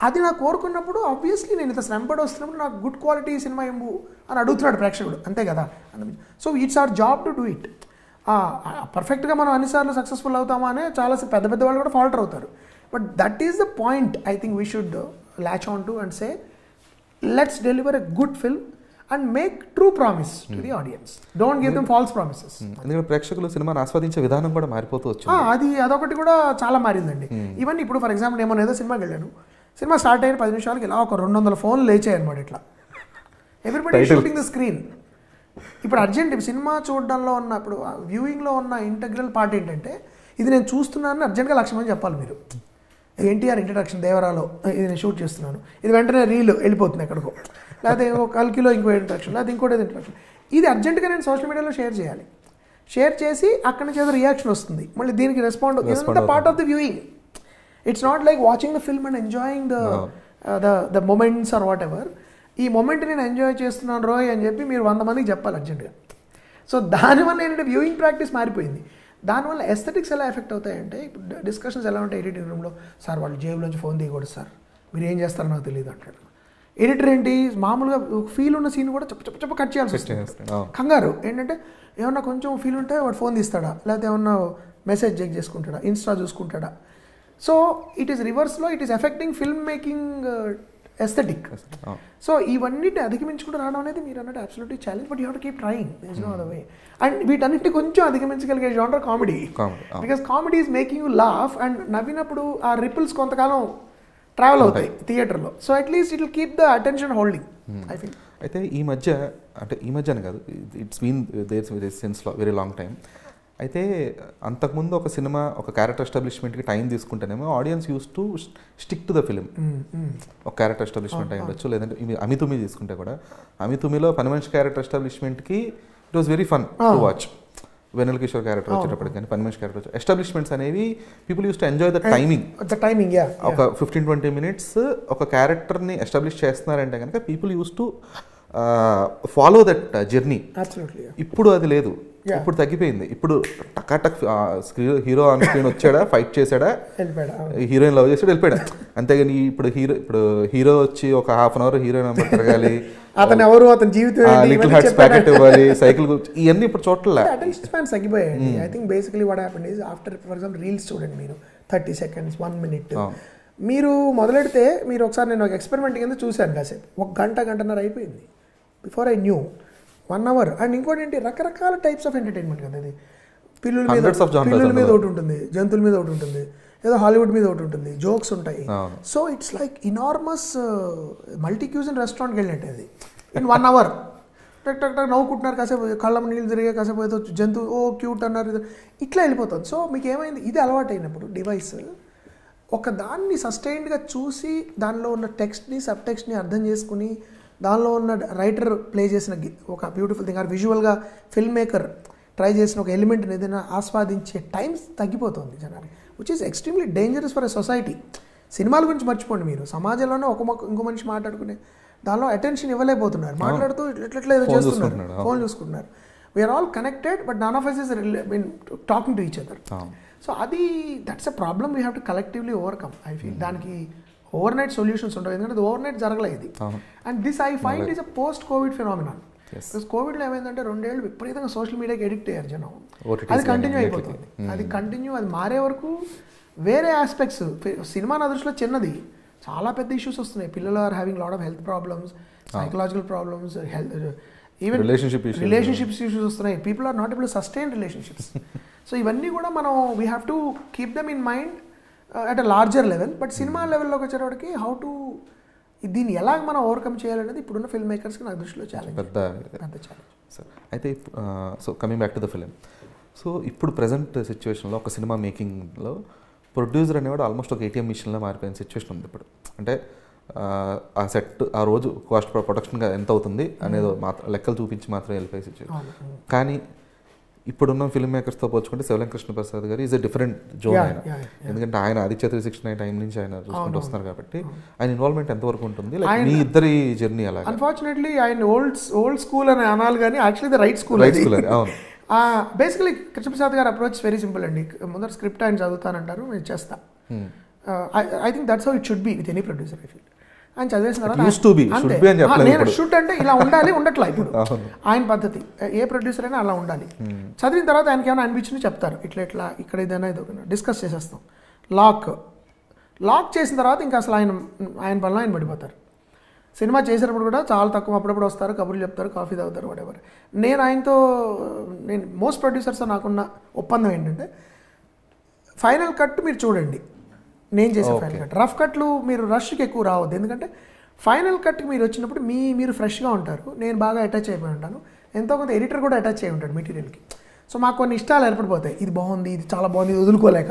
అది నాకు కోరుకున్నప్పుడు ఆబ్వియస్లీ నేను ఇంత శ్రమపడి వస్తున్నప్పుడు నాకు గుడ్ క్వాలిటీ సినిమా ఇవ్వు అని అడుగుతున్నాడు ప్రేక్షకుడు. అంతే కదా? So it's our job to do it పర్ఫెక్ట్గా మనం అన్నిసార్లు సక్సెస్ఫుల్ అవుతామా అనే చాలా పెద్ద పెద్ద వాళ్ళు కూడా ఫాల్టర్ అవుతారు. But that is the point I think we should latch on to and say let's deliver a good film and make true promise to the audience don't give them false promises ఎందుకంటే ప్రేక్షకులు సినిమాను ఆస్వాదించే విధానం కూడా మారిపోతూ వచ్చింది. అది అదొకటి కూడా చాలా మారిందండి. ఈవెన్ ఇప్పుడు ఫర్ ఎగ్జాంపుల్ ఏమో ఏదో సినిమాకి వెళ్ళాను. సినిమా స్టార్ట్ అయిన పది నిమిషాలకి ఇలా ఒక రెండు వందల ఫోన్లు లేచాయి అనమాట ఇట్లా. ఎవ్రీబడి. షూటింగ్ ద స్క్రీన్ ఇప్పుడు అర్జెంట్ సినిమా చూడడంలో ఉన్న ఇప్పుడు వ్యూయింగ్లో ఉన్న ఇంటగ్రల్ పార్ట్ ఏంటంటే ఇది నేను చూస్తున్నానని అర్జెంట్గా లక్ష మంది చెప్పాలి మీరు. ఎన్టీఆర్ ఇంట్రడక్షన్ దేవరాలో ఇది నేను షూట్ చేస్తున్నాను. ఇది వెంటనే రీల్ వెళ్ళిపోతుంది ఎక్కడికో. లేకపోతే కల్కిలో ఇంకో ఇంట్రడక్షన్ లేకపోతే ఇంకోటి ఇంట్రడక్షన్ ఇది అర్జెంటుగా నేను సోషల్ మీడియాలో షేర్ చేయాలి. షేర్ చేసి అక్కడి నుంచి ఏదో రియాక్షన్ వస్తుంది. మళ్ళీ దీనికి రెస్పాండ్ ఇదంతా part of the viewing it's not like watching the film and enjoying the the the moments or whatever ఈ మొమెంట్ నేను ఎంజాయ్ చేస్తున్నాను రోయ్ అని చెప్పి మీరు వంద మందికి చెప్పాలి అర్జెంటుగా సో దానివల్ల ఏంటంటే వ్యూయింగ్ ప్రాక్టీస్ మారిపోయింది. దానివల్ల ఎస్థెటిక్స్ ఎలా ఎఫెక్ట్ అవుతాయంటే ఇప్పుడు డిస్కషన్స్ ఎలా ఉంటాయి ఎడిటింగ్ రూమ్లో సార్ వాళ్ళు జేబులోంచి ఫోన్ తీయకూడదు సార్. మీరు ఏం చేస్తారో నాకు తెలియదు అంటాడు. ఎడిటర్ ఏంటి? మామూలుగా ఫీల్ ఉన్న సీన్ కూడా చెప్ప చెప్ప కట్ చేయాల్సి వస్తుంది. కంగారు. ఏంటంటే ఏమన్నా కొంచెం ఫీల్ ఉంటే వాడు ఫోన్ తీస్తాడా? లేకపోతే ఏమన్నా మెసేజ్ చెక్ చేసుకుంటాడా? ఇన్స్టా చూసుకుంటాడా? సో ఇట్ ఈస్ రివర్స్లో it is effecting film making aesthetic. So ఇవన్నిటిని అధిగమించుకుంటూ రావడం అనేది మీరు అన్నట్టు absolutely challenge but you to keep trying this no other way and వీటన్నిటి కొంచెం అధిగమించగలిగే genre comedy. Because comedy is making you laugh and నవ్వినప్పుడు ఆ రిపుల్స్ కొంతకాలం ట్రావెల్ అవుతాయి థియేటర్లో. So at least it keep the attention holding I feel అయితే ఈ మధ్య అంటే ఈ మధ్యనే కాదు ఇట్స్ మీన్ దేర్స్ సెన్స్లో వెరీ లాంగ్ టైం అయితే అంతకుముందు ఒక సినిమా ఒక క్యారెక్టర్ ఎస్టాబ్లిష్మెంట్కి time తీసుకుంటేనేమో audience used to stick to the film ఒక క్యారెక్టర్ ఎస్టాబ్లిష్మెంట్ అయి ఉండొచ్చు లేదంటే అమితుమి తీసుకుంటే కూడా. అమితుమిలో పని మనిషి character ఎస్టాబ్లిష్మెంట్కి it was very fun to watch Vennela Kishore character వచ్చేటప్పటికి కానీ పని మనిషి క్యారెక్టర్ ఎస్టాబ్లిష్మెంట్స్ అనేవి people used to enjoy the timing the timing yeah ఒక ఫిఫ్టీన్ ట్వంటీ మినిట్స్ ఒక క్యారెక్టర్ని ఎస్టాబ్లిష్ చేస్తున్నారంటే కనుక people used to follow that journey ఇప్పుడు అది లేదు. ఇప్పుడు తగ్గిపోయింది. ఇప్పుడు టకాటక్ హీరో ఆన్ స్క్రీన్ వచ్చాడా ఫైట్ చేశాడా. హీరోయిన్ లవ్ చేసాడు వెళ్ళిపోయాడు? అంతేగాని ఇప్పుడు హీరో ఇప్పుడు హీరో వచ్చి ఒక half an hour heroine number తిరగాలి. అతను ఎవరు? అతని జీవితం లిటిల్ హార్ట్స్. ప్యాకెట్ ఇవ్వాలి సైకిల్ ఇవన్నీ ఇప్పుడు చూడలే attention spans తగ్గిపోయాయండి I think basically what happen is after for example reels చూడండి మీరు. Thirty seconds one minute. మీరు మొదలెడితే మీరు ఒకసారి నేను ఒక ఎక్స్పెరిమెంట్ కింద చూశాను కాసేపు. ఒక గంట గంటన్నర అయిపోయింది. Before I knew one hour and ఇంకోటి ఏంటి రకరకాల టైప్స్ ఆఫ్ ఎంటర్టైన్మెంట్ కదా ఇది. పిల్లుల మీద పిల్లుల మీద. ఒకటి ఉంటుంది జంతువుల మీద ఒకటి ఉంటుంది ఏదో హాలీవుడ్ మీద ఒకటి ఉంటుంది జోక్స్ ఉంటాయి. So it's like enormous multi cuisine రెస్టారెంట్కి వెళ్ళినట్టు అది. ఇన్ వన్ అవర్ టక్ టక్ టక్ నవ్వుకుంటున్నారు కాసేపు కళ్ళ నీళ్ళు తిరిగే కాసేపు ఏదో జంతువు ఓ క్యూట్ అన్నారు ఇట్లా వెళ్ళిపోతుంది సో మీకు ఏమైంది ఇది అలవాటు అయినప్పుడు డివైస్ ఒక దాన్ని సస్టైన్డ్గా చూసి దానిలో ఉన్న టెక్స్ట్ని సబ్ టెక్స్ట్ని అర్థం చేసుకుని దానిలో ఉన్న రైటర్ ప్లే చేసిన ఒక బ్యూటిఫుల్ థింగ్ ఆర్ విజువల్గా ఫిల్మ్ మేకర్ ట్రై చేసిన ఒక ఎలిమెంట్ని ఏదైనా ఆస్వాదించే టైమ్స్ తగ్గిపోతుంది జనానికి which is extremely dangerous for a society సినిమాల గురించి మర్చిపోండి మీరు. సమాజంలోనే ఒక మొక్క ఇంకో మనిషి మాట్లాడుకునే దానిలో అటెన్షన్ ఇవ్వలేకపోతున్నారు. మాట్లాడుతూ ఇట్లా ఇట్లా ఏదో చేస్తున్నారు. ఫోన్ చూసుకుంటున్నారు. We're all connected but none of us is mean talking to each other. So అది that's a problem we have to collectively overcome I feel దానికి ఓవర్ నైట్ సొల్యూషన్స్ ఉండవు. ఎందుకంటే ఓవర్ నైట్ జరగలేదు. And this I find is a post Covid phenomenon కోవిడ్లో ఏమైందంటే రెండేళ్ళు విపరీతంగా సోషల్ మీడియాకి ఎడిక్ట్ అయ్యారు జనం. అది కంటిన్యూ. అయిపోతుంది. అది కంటిన్యూ అది మారే వరకు వేరే ఆస్పెక్ట్స్ సినిమా నా దృష్టిలో చిన్నది. చాలా పెద్ద ఇష్యూస్ వస్తున్నాయి. పిల్లలు are having lot of health problems psychological problems health even issues. Relationships issues వస్తున్నాయి. People are not able sustain relationships so ఇవన్నీ కూడా మనం we have to keep them in mind at a larger level but cinema లెవెల్లోకి వచ్చేటప్పటికి హౌ టు దీన్ని ఎలా మనం ఓవర్కమ్ చేయాలనేది ఇప్పుడున్న ఫిల్మ్ మేకర్స్కి నా దృష్టిలో ఛాలెంజ్ పెద్ద పెద్ద ఛాలెంజ్ సార్ అయితే so coming back to the film so ఇప్పుడు ప్రజెంట్ సిచ్యువేషన్లో ఒక సినిమా మేకింగ్లో ప్రొడ్యూసర్ అనేవాడు ఆల్మోస్ట్ ఒక ఏటీఎం మిషన్లో మారిపోయిన సిచ్యువేషన్ ఉంది ఇప్పుడు. అంటే ఆ, ఆ సెట్ ఆ రోజు కాస్ట్ ప్రొడక్షన్గా ఎంత అవుతుంది అనేది మాత్రం లెక్కలు చూపించి మాత్రం వెళ్ళిపోయే సిచ్యువేషన్ కానీ ఇప్పుడున్న ఫిల్మ్ మేకర్స్తో పోల్చుకుంటే శివలం కృష్ణ ప్రసాద్ గారు ఈజ్ అ డిఫరెంట్ జోన్ ఆయన. ఎందుకంటే ఆయన Aditya three sixty nine time నుంచి ఆయన చూసుకుంటూ వస్తున్నారు కాబట్టి ఆయన ఇన్వాల్వ్మెంట్ ఎంతవరకు ఉంటుంది? లైక్ మీ ఇద్దరి జర్నీ అలాగా? అన్ఫార్చునేట్లీ ఆయన ఓల్డ్ ఓల్డ్ స్కూల్ అని అనాలి కానీ actually the right school right school అవును. బేసికలీ కృష్ణప్రసాద్ గారు అప్రోచ్ వెరీ సింపుల్ అండి. ముందర స్క్రిప్ట్ ఆయన చదువుతానంటారు నేను చేస్తా. I think that's how it should be with any producer I feel ఆయన చదివేసిన తర్వాత అని. షుడ్ అంటే ఇలా ఉండాలి ఉండట్లా ఇప్పుడు. ఆయన పద్ధతి. ఏ ప్రొడ్యూసర్ అయినా అలా ఉండాలి. చదివిన తర్వాత ఆయనకి ఏమైనా అనిపించింది చెప్తారు. ఇట్లా ఇట్లా ఇక్కడ ఏదైనా ఇది డిస్కస్ చేసేస్తాం. లాక్ లాక్ చేసిన తర్వాత ఇంకా అసలు ఆయన ఆయన పనులు ఆయన పడిపోతారు. సినిమా చేసేటప్పుడు కూడా చాలా తక్కువ అప్పుడప్పుడు వస్తారు కబుర్లు చెప్తారు కాఫీ తాగుతారు వాడెవర్ నేను ఆయనతో నేను మోస్ట్ ప్రొడ్యూసర్స్ నాకున్న ఒప్పందం ఏంటంటే ఫైనల్ కట్ మీరు చూడండి. నేను చేసే ఫైనల్ కట్. రఫ్ కట్లు మీరు రష్కి ఎక్కువ రావద్దు. ఎందుకంటే ఫైనల్ కట్కి మీరు వచ్చినప్పుడు మీ మీరు ఫ్రెష్గా ఉంటారు. నేను బాగా అటాచ్ అయిపోయి ఉంటాను. ఎంతో కొంత ఎడిటర్ కూడా అటాచ్ అయి ఉంటాడు మెటీరియల్కి. సో మాకు కొన్ని ఇష్టాలు ఏర్పడిపోతాయి. ఇది బాగుంది ఇది చాలా బాగుంది ఇది వదులుకోలేక.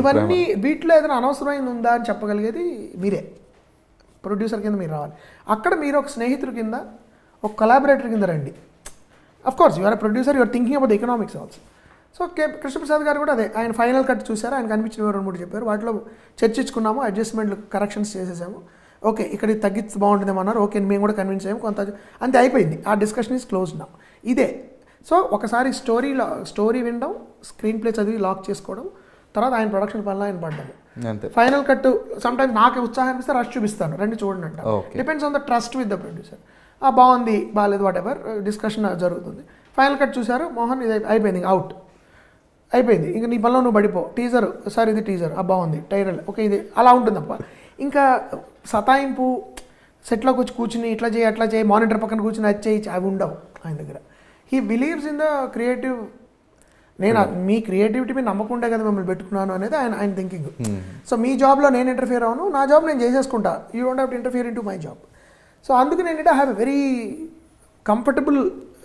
ఇవన్నీ వీటిలో ఏదైనా అనవసరమైంది ఉందా అని చెప్పగలిగేది మీరే. ప్రొడ్యూసర్ కింద మీరు రావాలి. అక్కడ మీరు ఒక స్నేహితుడి కింద ఒక కొలాబరేటర్ కింద రండి. Of course you're producer you're thinking about economics also so K Krishna Prasad గారు కూడా అదే ఆయన ఫైనల్ కట్ చూసారు ఆయన కనిపించిన రెండు మూడు చెప్పారు. వాటిలో చర్చించుకున్నాము అడ్జస్ట్మెంట్లు కరెక్షన్స్ చేసేసాము. ఓకే ఇక్కడ తగ్గిస్తే బాగుంటుందేమో అన్నారు. ఓకే మేము కూడా కన్విన్స్ అయ్యాము. కొంత అంతే అయిపోయింది. ఆ డిస్కషన్ ఈజ్ క్లోజ్ నా ఇదే. సో ఒకసారి స్టోరీలో స్టోరీ వినడం స్క్రీన్ ప్లే చదివి లాక్ చేసుకోవడం తర్వాత ఆయన ప్రొడక్షన్ పనిలో ఆయన పడ్డాము అంతే. ఫైనల్ కట్ సమ్ టైమ్స్ నాకు ఉత్సాహం అనిపిస్తే రష్ చూపిస్తాను. రండి చూడండి అంట. Depends on the trust with the producer ఆ బాగుంది బాగాలేదు వాట్ ఎవర్ డిస్కషన్ జరుగుతుంది. ఫైనల్ కట్ చూసారు మోహన్ ఇది అయిపో- అయిపోయింది అవుట్ అయిపోయింది. ఇంకా నీ పనిలో నువ్వు పడిపో. టీజర్ సార్ ఇది టీజర్. ఆ బాగుంది. టైరల్. ఓకే ఇది అలా ఉంటుంది తప్ప ఇంకా సతాయింపు సెట్లోకి వచ్చి కూర్చుని ఇట్లా చేయి అట్లా చేయి మానిటర్ పక్కన కూర్చుని అది చేయి అవి ఉండవు ఆయన దగ్గర. He believes in the creative నేను మీ క్రియేటివిటీ మీద నమ్మకం ఉండే కదా మిమ్మల్ని పెట్టుకున్నాను అనేది ఆయన ఆయన థింకింగ్ సో మీ జాబ్లో నేను ఇంటర్ఫియర్ అవును నా జాబ్ నేను చేసేసుకుంటా. You don't have to interfere into my job so అందుకు నేను I have a very comfortable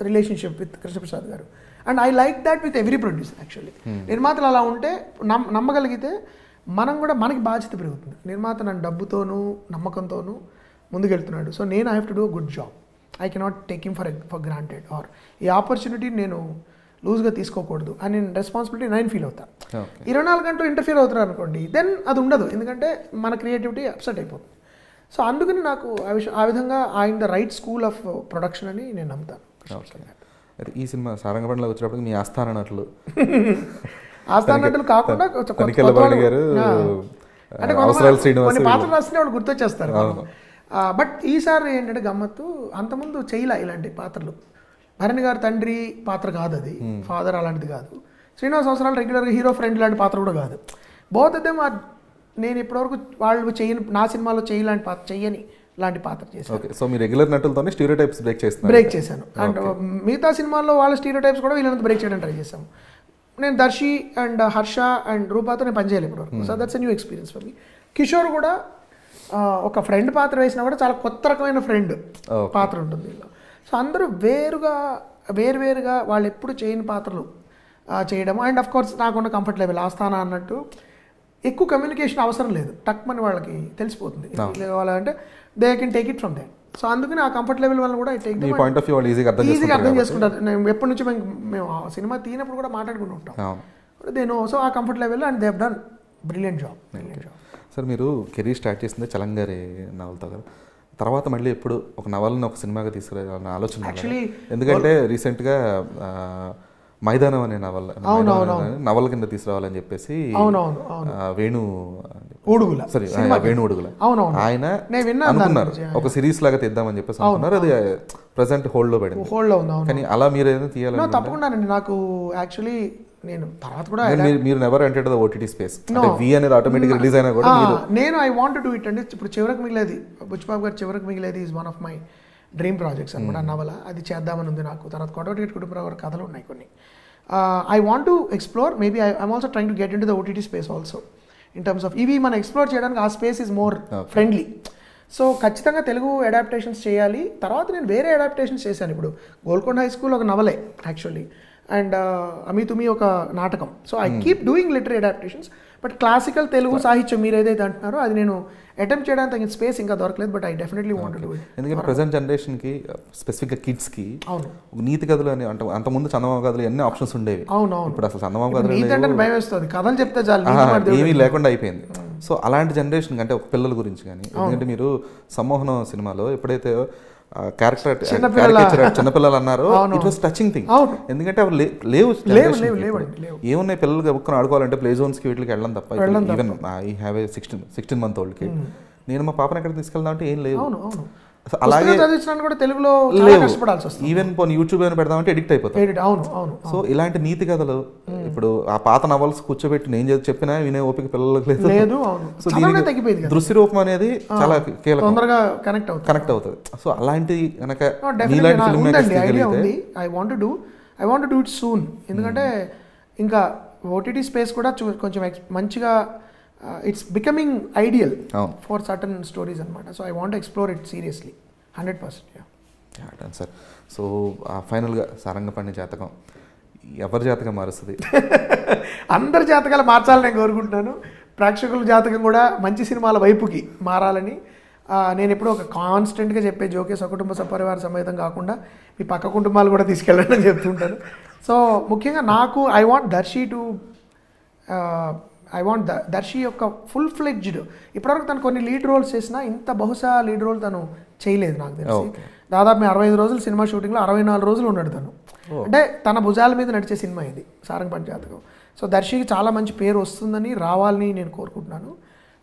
relationship with Krishna Prasad గారు. And I like that with every producer actually నిర్మాతలు అలా ఉంటే నమ్ నమ్మగలిగితే మనం కూడా మనకి బాధ్యత పెరుగుతుంది. నిర్మాత నన్ను డబ్బుతోనూ నమ్మకంతోనూ ముందుకెళ్తున్నాడు. సో నేను I have to do good job I cannot take him for for granted or ఈ ఆపర్చునిటీ నేను లూజ్గా తీసుకోకూడదు. అని రెస్పాన్సిబిలిటీ నేను ఫీల్ అవుతాను ఓకే ఇరవై నాలుగు గంటలు ఇంటర్ఫియర్ అవుతున్నారు అనుకోండి దెన్ అది ఉండదు. ఎందుకంటే మన క్రియేటివిటీ అప్సెట్ అయిపోతుంది. సో అందుకని నాకు ఆ విషయం ఆ విధంగా ఆయన the right school of production అని నేను నమ్ముతాను. అయితే ఈ సినిమా సారంగపండిలో వచ్చేటప్పటికి మీ ఆస్థాన నటులు. ఆస్థాన నటులు కాకుండా బాలి వాళ్ళు- గారు ఆ. అంటే అవసరాలు కొంతమంది- శ్రీనివాస్ కొన్ని పాత్రలు రాసిన వాళ్ళు గుర్తొచ్చేస్తారు. బట్ ఈసారి ఏంటంటే గమ్మత్తు అంతకుముందు చేయలే ఇలాంటి పాత్రలు. భరణి గారి తండ్రి పాత్ర కాదు అది. ఫాదర్ అలాంటిది కాదు. శ్రీనివాస్ అవసరాలు రెగ్యులర్గా హీరో ఫ్రెండ్ లాంటి పాత్ర కూడా కాదు. బోత్ అదే మా నేను ఇప్పటివరకు వాళ్ళు చేయని నా సినిమాలో చేయలాంటి పాత్ర చెయ్యని లాంటి పాత్ర చేశాను ఓకే సో మీ రెగ్యులర్ నటులతోనే స్టీరియో టైప్స్ బ్రేక్ చేస్తున్నారు. బ్రేక్ చేశాను. అండ్ మిగతా సినిమాల్లో వాళ్ళ స్టీరియో టైప్స్ కూడా వీళ్ళంతా బ్రేక్ చేయడానికి ట్రై చేశాము. నేను దర్శి అండ్ హర్ష అండ్ రూపాతో నేను పనిచేయాలి ఇప్పటివరకు. So that's new experience for me Kishore కూడా ఒక ఫ్రెండ్ పాత్ర వేసినా కూడా చాలా కొత్త రకమైన ఫ్రెండ్. పాత్ర ఉంటుంది వీళ్ళు సో అందరూ వేరుగా వేరువేరుగా వాళ్ళు ఎప్పుడు చేయని పాత్రలు ఆ, చేయడము. అండ్ అఫ్ కోర్స్ నాకున్న కంఫర్ట్ లెవెల్ ఆస్థాన అన్నట్టు ఎక్కువ కమ్యూనికేషన్ అవసరం లేదు. టక్మని వాళ్ళకి తెలిసిపోతుంది. కావాలంటే they can take it from they so అందుకని ఆ కంఫర్ట్ లెవెల్ వల్ల కూడా టేక్ పాయింట్ ఆఫ్ వ్యూ వాళ్ళు ఈజీగా అర్థం ఈజీగా అర్థం చేసుకుంటారు. నేను ఎప్పటి నుంచి మేము మేము ఆ సినిమా తీనప్పుడు కూడా మాట్లాడుకుంటూ ఉంటాం. అవును. దే నో సో ఆ comfort level and they done brilliant job brilliant job sir మీరు కెరీర్ స్టార్ట్ చేసిందే చలంగారి నవలతో కదా. తర్వాత మళ్ళీ ఎప్పుడు ఒక నవలని ఒక సినిమాగా తీసుకురావాలన్న ఆలోచన? Actually, ఎందుకంటే రీసెంట్గా మైదానం అనే నవల నవల కింద తీసుకురావాలని చెప్పేసి వేణు ఊడుగుల సారీ వేణు ఉడుగుల అవునవును ఆయన నేను విన్నాను దాని అనుకున్నారు. ఒక సిరీస్ లాగా తీద్దామని చెప్పేసి అనుకున్నారు అది ప్రజెంట్ హోల్డ్లో పడింది. ఉంది అవును. కానీ అలా మీరు ఏదైనా తీయాలని No, తప్పకుండానండి నాకు యాక్చువల్లీ నేను తర్వాత కూడా మీరు- మీరు never entered the OTT space వి అనేది ఆటోమేటిక్ రిలీజ్ అయినా కూడా మీరు నేను ఐ వాంట్ డూ ఇట్ అంటే ఇప్పుడు చివరికి మిగిలేది బుచ్చిబాబు గారు Chivaraku Migiledi is one of my dream projects అనమాట నవల. అది చేద్దామని ఉంది నాకు. తర్వాత కొడవటి కుటుంబరావు గారి కథలు ఉన్నాయి కొన్ని. I want to explore maybe I I'm also trying to get into the OTT space also in terms of ఇవి మనం ఎక్స్ప్లోర్ చేయడానికి ఆ space is more friendly so ఖచ్చితంగా తెలుగు అడాప్టేషన్స్ చేయాలి. తర్వాత నేను వేరే అడాప్టేషన్స్ చేశాను ఇప్పుడు. గోల్కొండ హై స్కూల్ ఒక నవలే యాక్చువల్లీ అండ్ అమి తుమి ఒక నాటకం. So I keep doing literary adaptations but classical Telugu సాహిత్యం మీరు ఏదైతే అంటున్నారో అది నేను అటెంప్ట్ చేయడానికి తగిన స్పేస్ ఇంకా దొరకలేదు but I definitely want do ఎందుకంటే ప్రజెంట్ జనరేషన్కి స్పెసిఫిక్గా కిడ్స్కి అవును. ఒక నీతి కథలు అని అంటే అంతకుముందు చందమామ కథలు ఎన్ని ఆప్షన్స్ ఉండేవి? అవును ఇప్పుడు అసలు చందమామ కథలు నీతి లేవు. భయం వేస్తుంది. కథలు చెప్తే చాలు. ఏమీ లేకుండా అయిపోయింది. సో అలాంటి జనరేషన్ అంటే ఒక పిల్లల గురించి కానీ ఎందుకంటే మీరు సమ్మోహనం సినిమాలో ఎప్పుడైతే క్యారెక్టర్ చిన్నపిల్లల- అన్నారో. It was touching thing. ఎందుకంటే అవి లేవు ఏమున్నాయి పిల్లలు గబుక్కుని ఆడుకోవాలంటే ప్లే జోన్స్కి వీటికి వెళ్ళడం తప్ప. Even I have a sixteen sixteen month ఓల్డ్కి నేను మా పాపని ఎక్కడ తీసుకెళ్దాం అంటే ఏం లేవు. అలాగే కూడా తెలుగులో కష్టపడాల్సి వస్తుంది. ఈవెన్ పోనీ యూట్యూబ్ అని పెడదామంటే ఎడిక్ట్ అయిపోతాం. Edit, అవును అవును సో ఇలాంటి నీతి కథలు ఇప్పుడు ఆ పాత నవల్స్ కూర్చోబెట్టి నేను చెప్పినా వినే ఓపిక పిల్లలకు లేదు. సో దీనికి దృశ్య రూపం అనేది చాలా కీలకం. తొందరగా కనెక్ట్ అవుతుంది. కనెక్ట్ అవుతుంది. సో అలాంటి కనుక ఐడియా ఉంది. I want do I want do it soon ఎందుకంటే ఇంకా ఓటీటీ స్పేస్ కూడా కొంచెం మంచిగా it's becoming ideal for certain stories అనమాట so I want explore it seriously hundred percent sir so ఫైనల్గా సారంగపండి జాతకం. ఎవరి జాతకం మారుస్తుంది? అందరి జాతకాలు మార్చాలని నేను కోరుకుంటున్నాను. ప్రేక్షకుల జాతకం కూడా మంచి సినిమాల వైపుకి మారాలని. నేను ఎప్పుడూ ఒక కాన్స్టెంట్గా చెప్పే జోకే సకుటుంబ సపరివార సమేతం కాకుండా మీ పక్క కుటుంబాలు కూడా తీసుకెళ్ళండి అని చెప్తుంటాను. సో ముఖ్యంగా నాకు I want Darshi to I want the Darshi యొక్క ఫుల్ ఫ్లెడ్జ్డ్ ఇప్పటివరకు తను కొన్ని లీడ్ రోల్స్ చేసినా ఇంత బహుశా లీడ్ రోల్ తను చేయలేదు నాకు తెలిసి. దాదాపు అరవై ఐదు రోజులు సినిమా షూటింగ్లో అరవై నాలుగు రోజులు ఉన్నాడు తను. Oh. అంటే తన భుజాల మీద నడిచే సినిమా ఇది సారంగపండి జాతకం సో దర్శికి చాలా మంచి పేరు వస్తుందని రావాలని నేను కోరుకుంటున్నాను.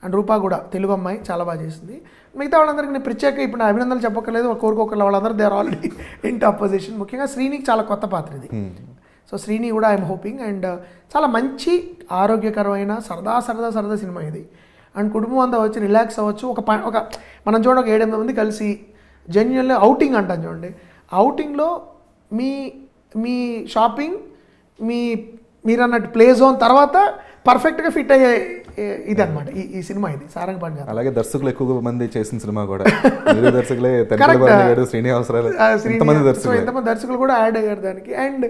అండ్ రూపా కూడా తెలుగు అమ్మాయి చాలా బాగా చేసింది. మిగతా వాళ్ళందరికీ నేను ప్రత్యేక ఇప్పుడు నా అభినందనలు చెప్పక్కర్లేదు. కోరుకోకర్లేదు వాళ్ళందరూ they are already in a position ముఖ్యంగా శ్రీనికి చాలా కొత్త పాత్ర ఇది. సో శ్రీని కూడా ఐఎమ్ హోపింగ్ అండ్ చాలా మంచి ఆరోగ్యకరమైన సరదా సరదా సరదా సినిమా ఇది. అండ్ కుటుంబం అంతా వచ్చి రిలాక్స్ అవ్వచ్చు. ఒక ఒక మనం చూడండి ఒక ఏడెనిమిది మంది కలిసి జెన్యున్లీ అవుటింగ్ అంటాం చూడండి. అవుటింగ్లో మీ మీ షాపింగ్ మీ మీరు అన్నట్టు ప్లే జోన్ తర్వాత పర్ఫెక్ట్గా ఫిట్ అయ్యే ఇది అనమాట ఈ ఈ సినిమా ఇది. సారంగ పంజాబ్ అలాగే దర్శకులు ఎక్కువ మంది చేసిన సినిమా కూడా. దర్శకులే శ్రీనివాసరావు. ఎంతమంది దర్శకులు? కూడా యాడ్ అయ్యారు దానికి. అండ్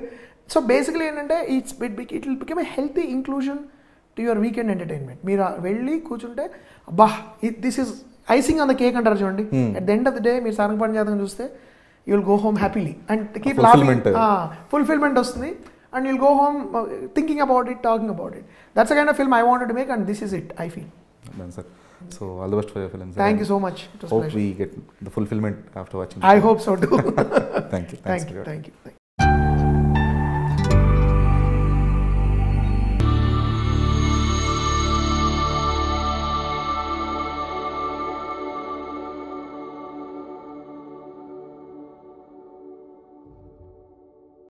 సో బేసికలీ ఏంటంటే it's bit big it will become a healthy inclusion to your weekend entertainment మీరు వెళ్ళి కూర్చుంటే అబ్బా this is icing on the cake అంటారు చూడండి. At the end of the day మీరు సారంగపాణి జాతకం చూస్తే you will go home happily and keep Fulfillment. Fulfilment వస్తుంది. And you'll go home thinking about it talking about it that's kind of film I wanted to make and this is it I feel sir so all the best for your film thank you so much hope we get the fulfilment after watching I hope so too thank you thank you thank you